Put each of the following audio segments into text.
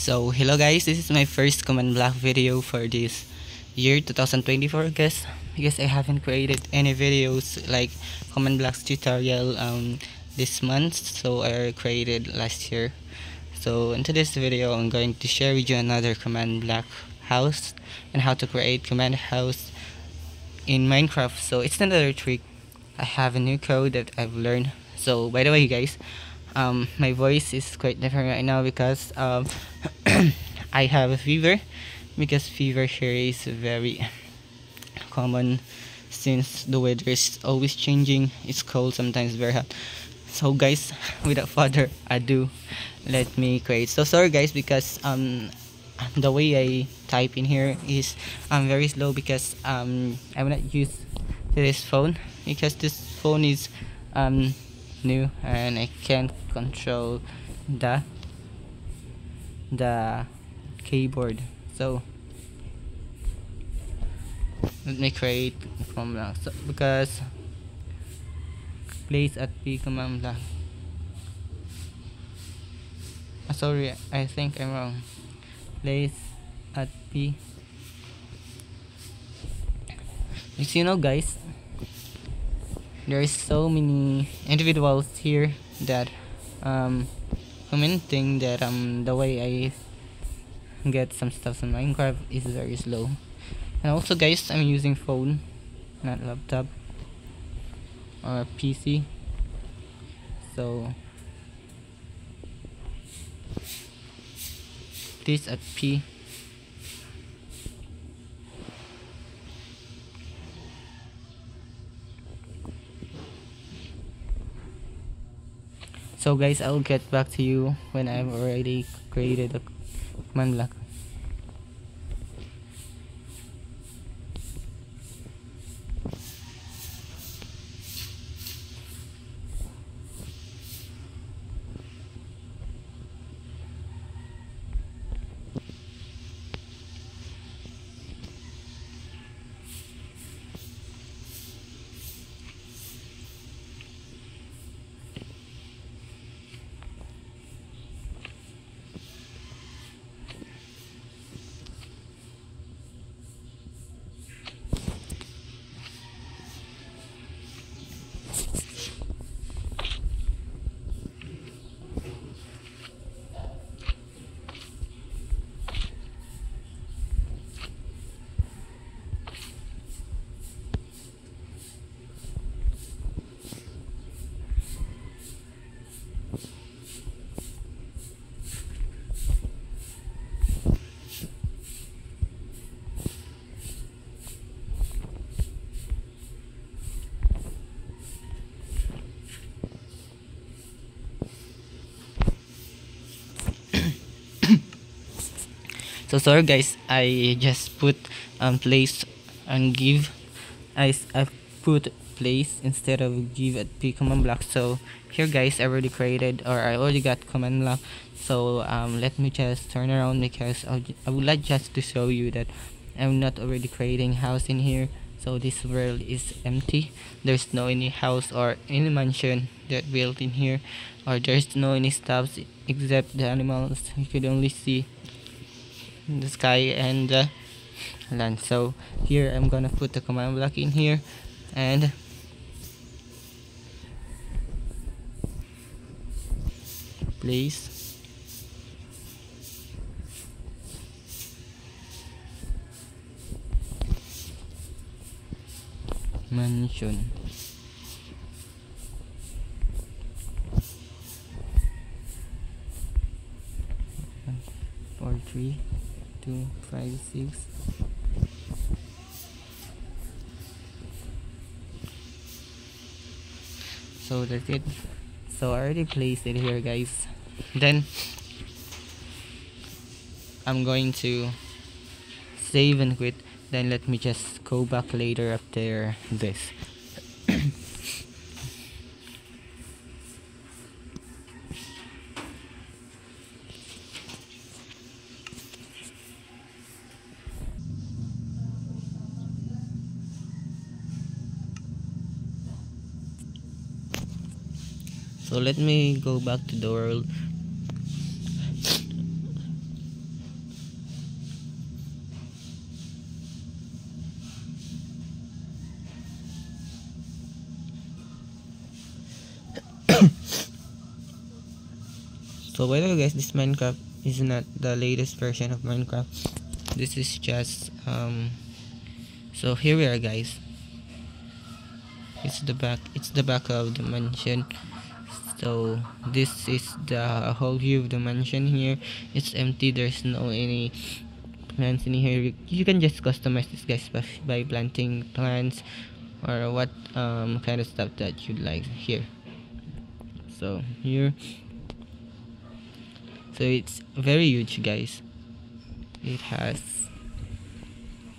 So hello guys, this is my first command block video for this year 2024 I guess. Because I haven't created any videos like command blocks tutorial um, this month so I created last year. So in today's video I'm going to share with you another command block house and how to create command house in Minecraft. So it's another trick. I have a new code that I've learned. So by the way you guys um, my voice is quite different right now because um, I have a fever because fever here is very common since the weather is always changing. It's cold sometimes very hot. So guys without further ado let me create. So sorry guys because um the way I type in here is um very slow because um I will not use this phone because this phone is um new and I can't control the the keyboard. So let me create block so, because place at p command. Block oh, sorry I think I'm wrong. Place at p. You see now guys there is so many individuals here that um commenting that um the way I get some stuff in Minecraft is very slow. And also guys I'm using phone not laptop or PC so this at P so guys I'll get back to you when I've already created a command block so sorry guys. I just put um, place and give. I, I put place instead of give at p command block. So here guys I already created or I already got command block. So um, let me just turn around because I'll, I would like just to show you that I'm not already creating house in here. So this world is empty. There's no any house or any mansion that built in here or there's no any stuffs except the animals. You could only see the sky and uh, the land so here I'm gonna put the command block in here and place mansion. Three two five six. So that's it. So I already placed it here guys. Then I'm going to save and quit. Then let me just go back later after this So let me go back to the world. so by the way guys, this Minecraft is not the latest version of Minecraft. This is just, um, so here we are guys. It's the back, it's the back of the mansion so this is the whole view of the mansion here. It's empty. There's no any plants in here. You can just customize this guys by, by planting plants or what um, kind of stuff that you'd like here. So here. So it's very huge guys. It has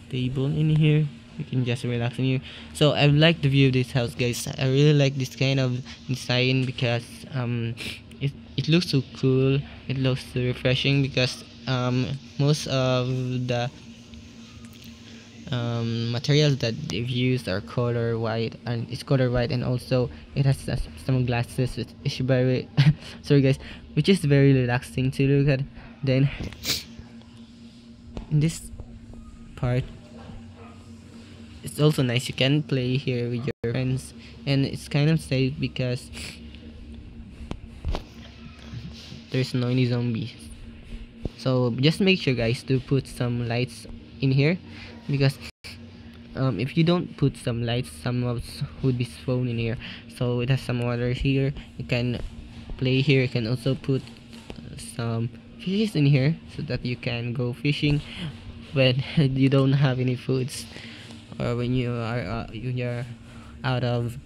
table in here you can just relax in here so i like the view of this house guys. I really like this kind of design because um it, it looks so cool. It looks so refreshing because um most of the um, materials that they've used are color white and it's color white and also it has uh, some glasses which is very sorry guys. Which is very relaxing to look at. Then in this part it's also nice. You can play here with your friends and it's kind of safe because there's no any zombies. So just make sure guys to put some lights in here because um, if you don't put some lights some mobs would be spawned in here. So it has some water here. You can play here. You can also put some fishes in here so that you can go fishing when you don't have any foods or when you are uh, you're out of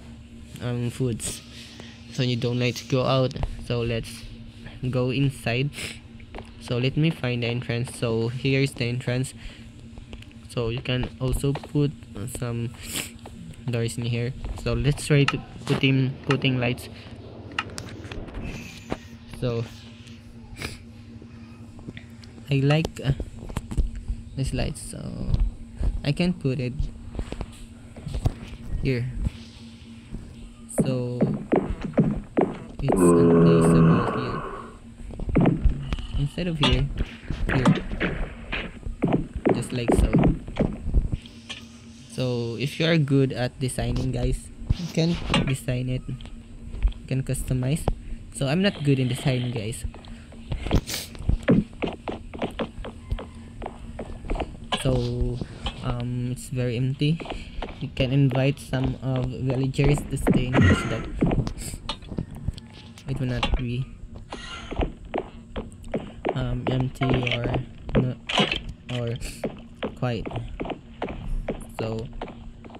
um, foods. So you don't like to go out. So let's go inside. So let me find the entrance. So here's the entrance. So you can also put some doors in here. So let's try to putting putting lights. So I like uh, this light so I can put it here. So it's unplaceable here. Instead of here here. Just like so. So if you are good at designing guys you can design it. You can customize. So I'm not good in design guys. So um, it's very empty. You can invite some of villagers to stay in this that it will not be um, empty or not or quiet so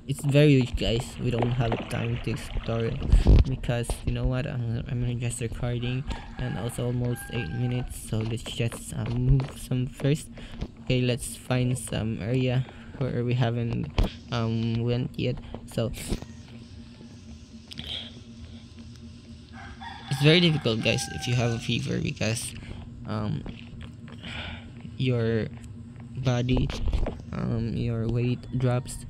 it's very huge guys. We don't have time to explore it because you know what? I'm, I'm just recording and also almost 8 minutes. So let's just uh, move some first. Okay let's find some area where we haven't um, went yet. So it's very difficult guys if you have a fever because um, your body um, your weight drops.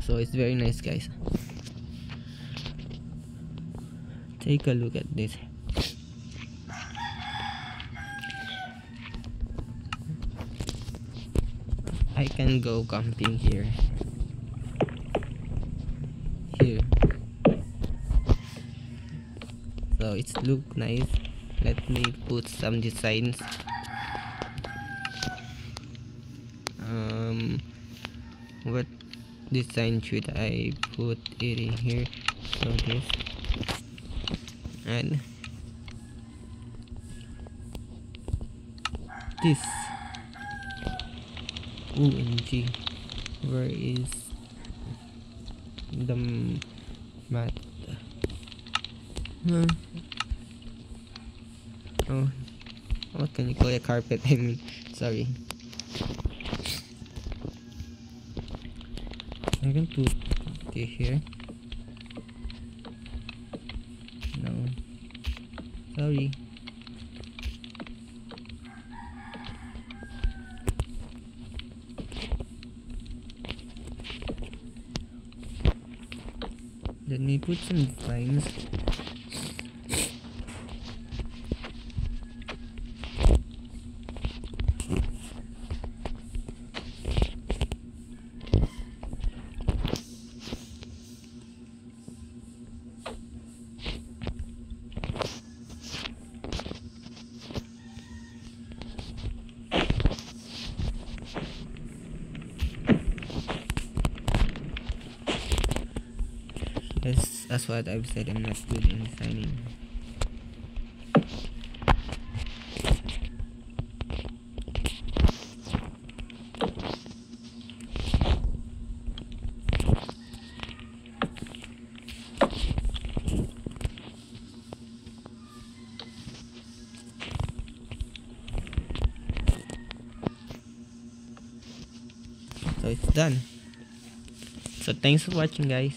So it's very nice guys. Take a look at this can go camping here. Here. So it's look nice. Let me put some designs. Um what design should I put it in here? So this. And this OMG where is the mat huh? Hmm. oh what can you call a carpet? I mean sorry. I'm going to it here. No. Sorry put some lines that's what I've said. I'm not good in signing. so it's done so thanks for watching guys